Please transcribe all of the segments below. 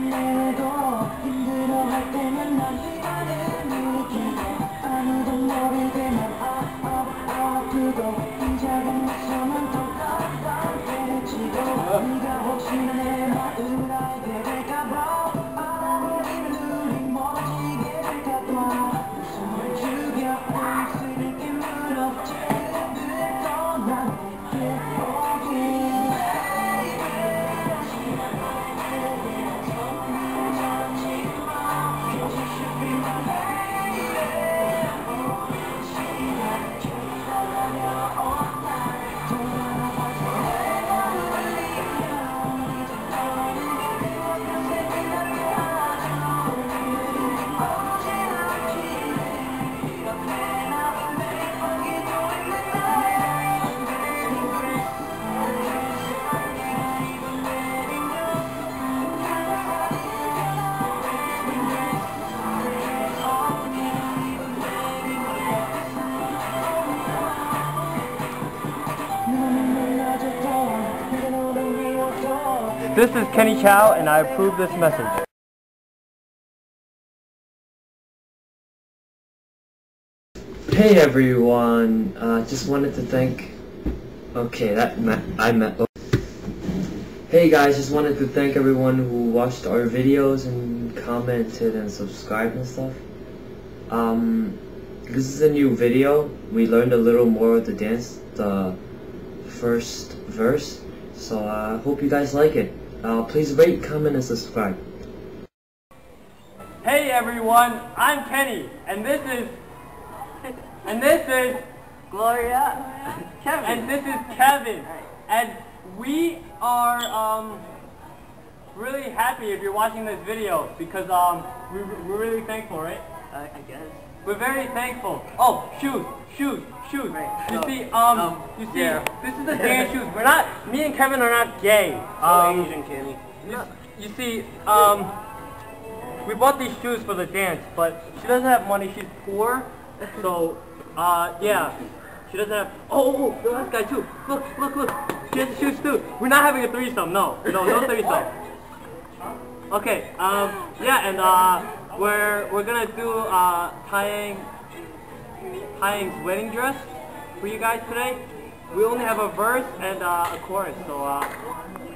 你来过 This is Kenny Chow, and I approve this message. Hey everyone, uh, just wanted to thank. Okay, that met, I met. Hey guys, just wanted to thank everyone who watched our videos and commented and subscribed and stuff. Um, this is a new video. We learned a little more of the dance, the first verse. So I uh, hope you guys like it. Uh, please rate, comment, and subscribe. Hey everyone, I'm Kenny, and this is, and this is, Gloria. Kevin. and this is Kevin, and we are um really happy if you're watching this video because um we, we're really thankful, right? Uh, I guess. We're very thankful. Oh, shoes, shoes, shoes. Right. You Oh, see, um, um, you see, yeah. this is the dance shoes. We're not, me and Kevin are not gay. Oh, Um, Asian Kenny. You, you see, um, we bought these shoes for the dance, but she doesn't have money. She's poor, so uh, yeah, she doesn't have. Oh, oh, the last guy too. Look, look, look. She has the shoes too. We're not having a threesome. No, no, no threesome. Okay. Um, yeah, and uh, we're we're gonna do uh, Taeyang Taeyang's wedding dress for you guys today. We only have a verse and uh, a chorus, so uh,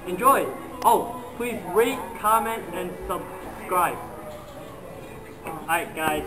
enjoy. Oh, please rate, comment, and subscribe. Alright, guys.